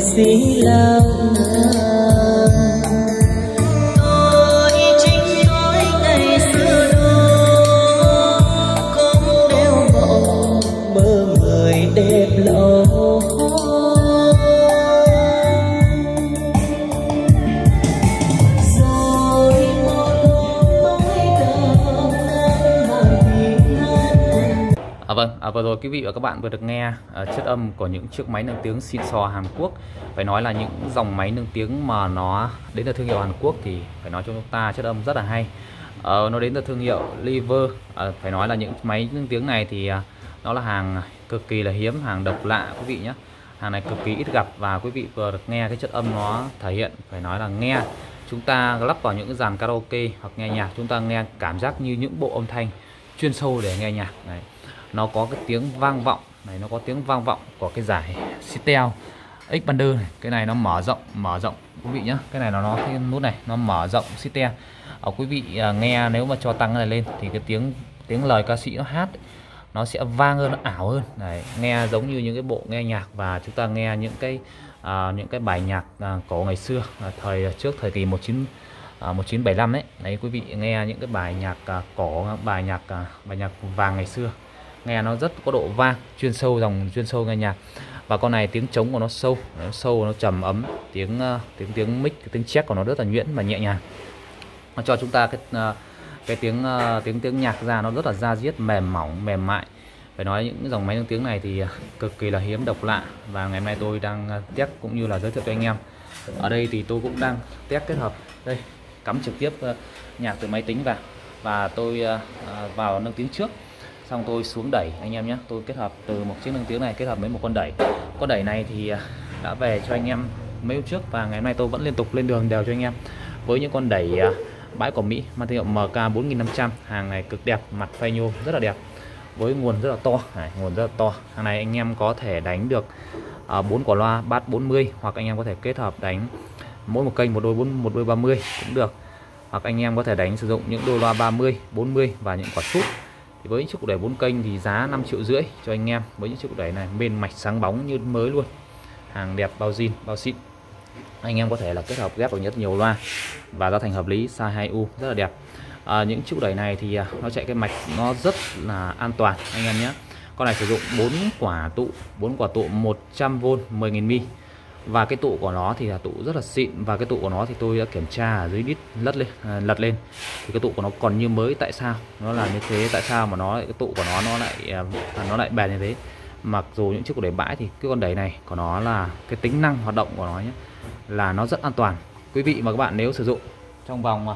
xí lắm À vừa rồi quý vị và các bạn vừa được nghe à, uh, chất âm của những chiếc máy nâng tiếng xịn sò Hàn Quốc. Phải nói là những dòng máy nâng tiếng mà nó đến từ thương hiệu Hàn Quốc thì phải nói cho chúng ta chất âm rất là hay. Uh, nó đến từ thương hiệu Liver. Uh, à, phải nói là những máy nâng tiếng này thì uh, nó là hàng cực kỳ là hiếm, hàng độc lạ quý vị nhé. Hàng này cực kỳ ít gặp và quý vị vừa được nghe cái chất âm nó thể hiện phải nói là nghe chúng ta lắp vào những dàn karaoke hoặc nghe nhạc chúng ta nghe cảm giác như những bộ âm thanh chuyên sâu để nghe nhạc này nó có cái tiếng vang vọng. Này nó có tiếng vang vọng của cái giải Citel Xpander này. Cái này nó mở rộng mở rộng. Quý vị nhé cái này nó nó cái nút này nó mở rộng Citel ở quý vị à, nghe nếu mà cho tăng này lên thì cái tiếng tiếng lời ca sĩ nó hát nó sẽ vang hơn nó ảo hơn. Này nghe giống như những cái bộ nghe nhạc và chúng ta nghe những cái à, những cái bài nhạc à, cổ ngày xưa à, thời à, trước thời kỳ 19 à, 1975 đấy đấy quý vị nghe những cái bài nhạc à, cổ bài nhạc à, bài nhạc vàng ngày xưa nghe nó rất có độ vang, chuyên sâu dòng, chuyên sâu nghe nhạc. Và con này tiếng trống của nó sâu nó sâu, nó trầm ấm, tiếng ờ, tiếng tiếng mic, tiếng check của nó rất là nhuyễn và nhẹ nhàng. Nó cho chúng ta cái ờ, cái tiếng ờ, tiếng tiếng nhạc ra nó rất là da diết, mềm mỏng, mềm mại. Phải nói những dòng máy nâng tiếng này thì cực kỳ là hiếm, độc lạ. Và ngày hôm nay tôi đang test cũng như là giới thiệu cho anh em. Ở đây thì tôi cũng đang test kết hợp đây, cắm trực tiếp nhạc từ máy tính vào. Và tôi vào nâng tiếng trước xong tôi xuống đẩy anh em nhé. Tôi kết hợp từ một chiếc nâng tiếng này kết hợp với một con đẩy. Con đẩy này thì à, đã về cho anh em mấy hôm trước và ngày hôm nay tôi vẫn liên tục lên đường đều cho anh em. Với những con đẩy à, bãi của Mỹ mang thương hiệu MK 4500 hàng này cực đẹp mặt phay nhôm rất là đẹp với nguồn rất là to này, nguồn rất là to. Hàng này anh em có thể đánh được à, bốn quả loa bát 40 hoặc anh em có thể kết hợp đánh mỗi một kênh một đôi bốn một đôi 30 cũng được. Hoặc anh em có thể đánh sử dụng những đôi loa 30 40 và những quả sút thì với những chiếc cục đẩy 4 kênh thì giá 5 triệu rưỡi cho anh em. Với những chiếc cục đẩy này bên mạch sáng bóng như mới luôn. Hàng đẹp bao zin bao xịn. Anh em có thể là kết hợp ghép vào nhất nhiều loa và giá thành hợp lý size 2U rất là đẹp. À, những chiếc đẩy này thì à, nó chạy cái mạch nó rất là an toàn anh em nhé. Con này sử dụng 4 quả tụ 4 quả tụ 100V 10.000 mi và cái tụ của nó thì là tụ rất là xịn. Và cái tụ của nó thì tôi đã kiểm tra ở dưới đít lật lên à, lật lên. Thì cái tụ của nó còn như mới tại sao? Nó là như thế tại sao mà nó cái tụ của nó nó lại à, à, nó lại bền như thế? Mặc dù những chiếc của đẩy bãi thì cái con đẩy này của nó là cái tính năng hoạt động của nó nhé là nó rất an toàn. Quý vị và các bạn nếu sử dụng trong vòng mà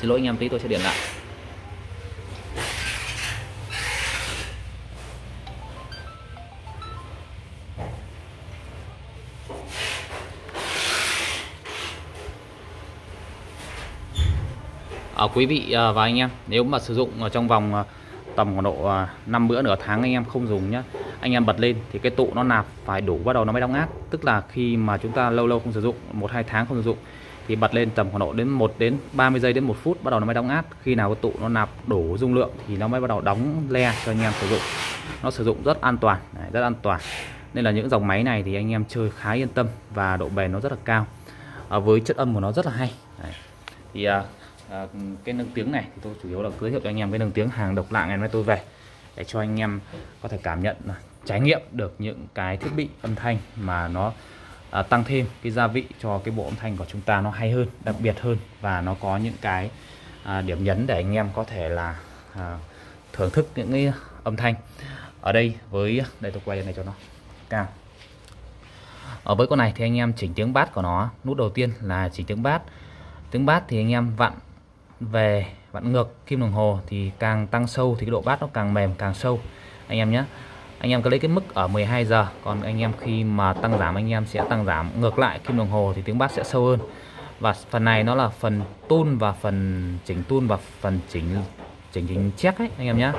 xin lỗi anh em tí tôi sẽ điện lại. À, quý vị à, và anh em nếu mà sử dụng ở trong vòng à, tầm khoảng độ à, 5 bữa nửa tháng anh em không dùng nhá anh em bật lên thì cái tụ nó nạp phải đủ bắt đầu nó mới đóng áp. Tức là khi mà chúng ta lâu lâu không sử dụng một hai tháng không sử dụng thì bật lên tầm khoảng độ đến 1 đến 30 giây đến một phút bắt đầu nó mới đóng áp. Khi nào cái tụ nó nạp đủ dung lượng thì nó mới bắt đầu đóng le cho anh em sử dụng. Nó sử dụng rất an toàn Đấy, rất an toàn. Nên là những dòng máy này thì anh em chơi khá yên tâm và độ bền nó rất là cao. À, với chất âm của nó rất là hay Đấy. thì à, à, cái nâng tiếng này thì tôi chủ yếu là giới thiệu cho anh em cái nâng tiếng hàng độc lạ ngày hôm nay tôi về để cho anh em có thể cảm nhận à, trải nghiệm được những cái thiết bị âm thanh mà nó à, tăng thêm cái gia vị cho cái bộ âm thanh của chúng ta nó hay hơn đặc biệt hơn và nó có những cái à, điểm nhấn để anh em có thể là à, thưởng thức những cái âm thanh ở đây với đây tôi quay lên này cho nó cao. Ở với con này thì anh em chỉnh tiếng bát của nó nút đầu tiên là chỉnh tiếng bát tiếng bát thì anh em vặn về vặn ngược kim đồng hồ thì càng tăng sâu thì cái độ bát nó càng mềm, càng sâu. Anh em nhé. Anh em cứ lấy cái mức ở 12 giờ, còn anh em khi mà tăng giảm, anh em sẽ tăng giảm. Ngược lại, kim đồng hồ thì tiếng bát sẽ sâu hơn. Và phần này nó là phần tun và phần chỉnh, tun và phần chỉnh chỉnh chỉnh check ấy, anh em nhé.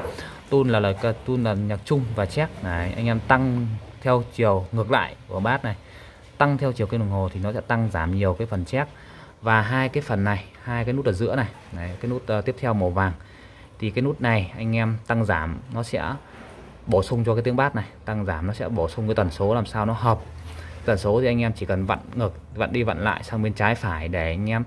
Tun là lời tun là nhạc chung và check này anh em tăng theo chiều ngược lại của bát này. Tăng theo chiều kim đồng hồ thì nó sẽ tăng giảm nhiều cái phần check và hai cái phần này hai cái nút ở giữa này, Đấy, cái nút uh, tiếp theo màu vàng. Thì cái nút này anh em tăng giảm nó sẽ bổ sung cho cái tiếng bát này. Tăng giảm nó sẽ bổ sung cái tần số làm sao nó hợp. Tần số thì anh em chỉ cần vặn ngược vặn đi vặn lại sang bên trái phải để anh em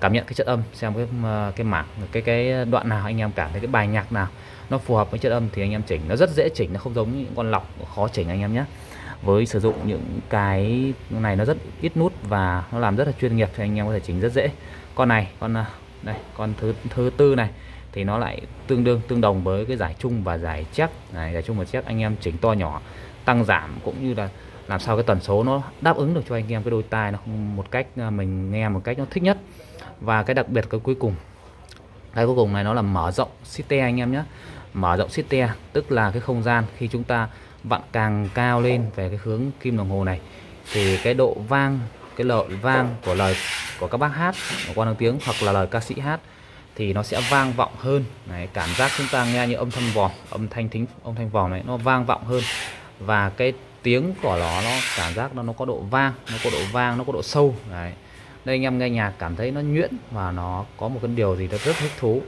cảm nhận cái chất âm xem cái ờ, cái mảng cái cái đoạn nào anh em cảm thấy cái bài nhạc nào nó phù hợp với chất âm thì anh em chỉnh. Nó rất dễ chỉnh nó không giống những con lọc khó chỉnh anh em nhé với sử dụng những cái này nó rất ít nút và nó làm rất là chuyên nghiệp, thì anh em có thể chỉnh rất dễ. Con này, con à, đây, con thứ thứ tư này, thì nó lại tương đương, tương đồng với cái giải chung và giải chép. Này, giải chung và chép, anh em chỉnh to nhỏ, tăng giảm cũng như là làm sao cái tần số nó đáp ứng được cho anh em cái đôi tai nó một cách à, mình nghe một cách nó thích nhất. Và cái đặc biệt cái cuối cùng, cái cuối cùng này nó là mở rộng site anh em nhé. Mở rộng site tức là cái không gian khi chúng ta vặn càng cao lên về cái hướng kim đồng hồ này thì cái độ vang cái lợi vang của lời của các bác hát của quan tiếng hoặc là lời ca sĩ hát thì nó sẽ vang vọng hơn. Đấy, cảm giác chúng ta nghe như âm thanh vòm âm thanh thính âm thanh vòm này nó vang vọng hơn. Và cái tiếng của nó nó cảm giác nó nó có độ vang nó có độ vang nó có độ sâu. Đấy. đây anh em nghe nhạc cảm thấy nó nhuyễn và nó có một cái điều gì đó rất thích thú.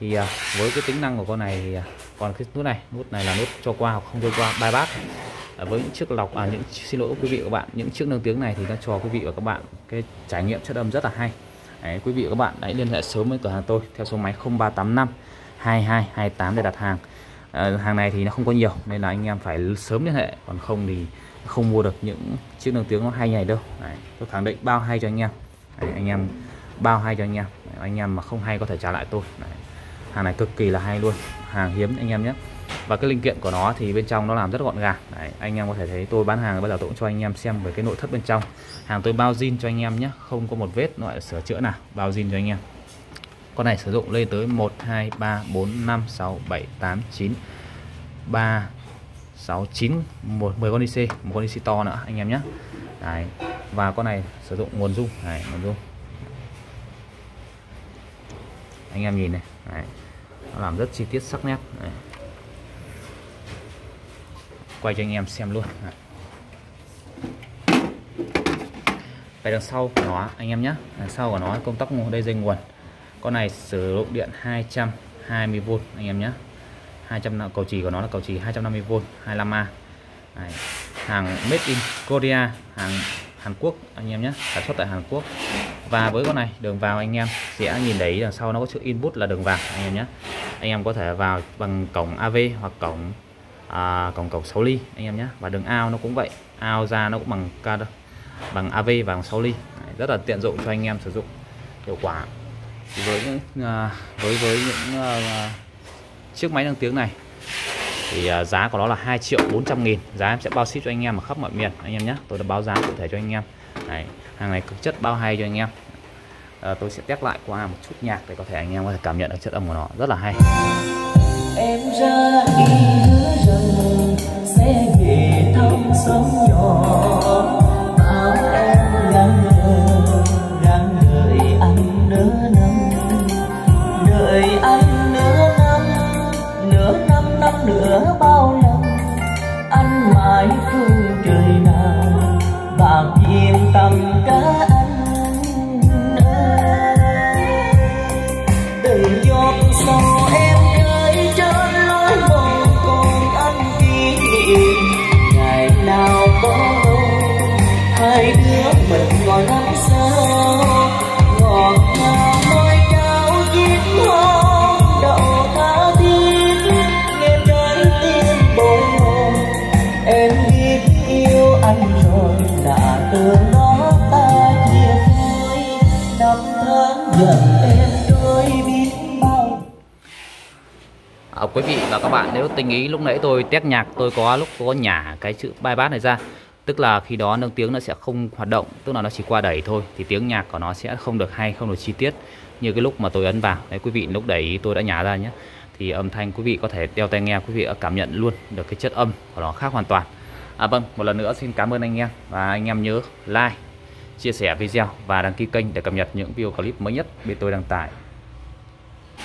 Thì à, với cái tính năng của con này thì à, còn cái nút này nút này là nút cho qua hoặc không cho qua bypass. À, với những chiếc lọc à những xin lỗi quý vị và các bạn những chiếc nâng tiếng này thì nó cho quý vị và các bạn cái trải nghiệm chất âm rất là hay. Đấy, quý vị và các bạn hãy liên hệ sớm với cửa hàng tôi theo số máy 0385 2228 để đặt hàng. À, hàng này thì nó không có nhiều nên là anh em phải sớm liên hệ còn không thì không mua được những chiếc nâng tiếng nó hay này đâu. Đấy, tôi khẳng định bao hay cho anh em. Đấy, anh em bao hay cho anh em. Đấy, anh em mà không hay có thể trả lại tôi. Đấy, hàng này cực kỳ là hay luôn hàng hiếm anh em nhé. Và cái linh kiện của nó thì bên trong nó làm rất gọn gàng. Đấy, anh em có thể thấy tôi bán hàng bây giờ tôi cũng cho anh em xem về cái nội thất bên trong. Hàng tôi bao zin cho anh em nhé không có một vết loại sửa chữa nào bao zin cho anh em. Con này sử dụng lên tới 1 2 3 4 5 6 7 8 9 3 6 9 1 10 con IC một con IC to nữa anh em nhé. Đấy. và con này sử dụng nguồn dung. Này nguồn dung. Anh em nhìn này. Đấy làm rất chi tiết sắc nét. Đấy. quay cho anh em xem luôn. Đấy. về đằng sau của nó, anh em nhé. Đằng sau của nó, công tắc nguồn đây dây nguồn. Con này sử dụng điện 220V anh em nhé. 200 cầu chì của nó là cầu chì 250V 25A Đấy. hàng made in Korea, hàng Hàn Quốc, anh em nhé. Sản xuất tại Hàn Quốc. Và với con này, đường vào, anh em sẽ nhìn thấy đằng sau nó có chữ input là đường vào, anh em nhé anh em có thể vào bằng cổng AV hoặc cổng à, cổng cổng 6 ly anh em nhé. Và đường ao nó cũng vậy. Ao ra nó cũng bằng bằng AV và bằng 6 ly. Đấy, rất là tiện dụng cho anh em sử dụng hiệu quả. Thì với những à, với với những à, à chiếc máy nâng tiếng này thì à, giá của nó là 2 triệu 400 nghìn. Giá em sẽ bao ship cho anh em ở khắp mọi miền anh em nhé. Tôi đã báo giá cụ thể cho anh em. Đấy, hàng này cực chất bao hay cho anh em à, tôi sẽ test lại qua một chút nhạc để có thể anh em có thể cảm nhận được chất âm của nó. Rất là hay. Em ra đi hứa rằng sẽ về thăm xóm nhỏ. Bao em đang chờ đang đợi anh nửa năm. Đợi anh nửa năm nửa năm năm nữa bao lần? Anh mãi phương trời nào yên tâm. Anh rồi từ ta chia phôi năm tháng dần em biết bao à, quý vị và các bạn nếu tình ý lúc nãy tôi test nhạc tôi có lúc có nhả cái chữ bài bát này ra tức là khi đó nâng tiếng nó sẽ không hoạt động tức là nó chỉ qua đẩy thôi thì tiếng nhạc của nó sẽ không được hay không được chi tiết như cái lúc mà tôi ấn vào. Đấy quý vị lúc đẩy tôi đã nhả ra nhé thì âm thanh quý vị có thể đeo tai nghe quý vị đã cảm nhận luôn được cái chất âm của nó khác hoàn toàn à vâng một lần nữa xin cảm ơn anh em và anh em nhớ like, chia sẻ video và đăng ký kênh để cập nhật những video clip mới nhất bên tôi đăng tải.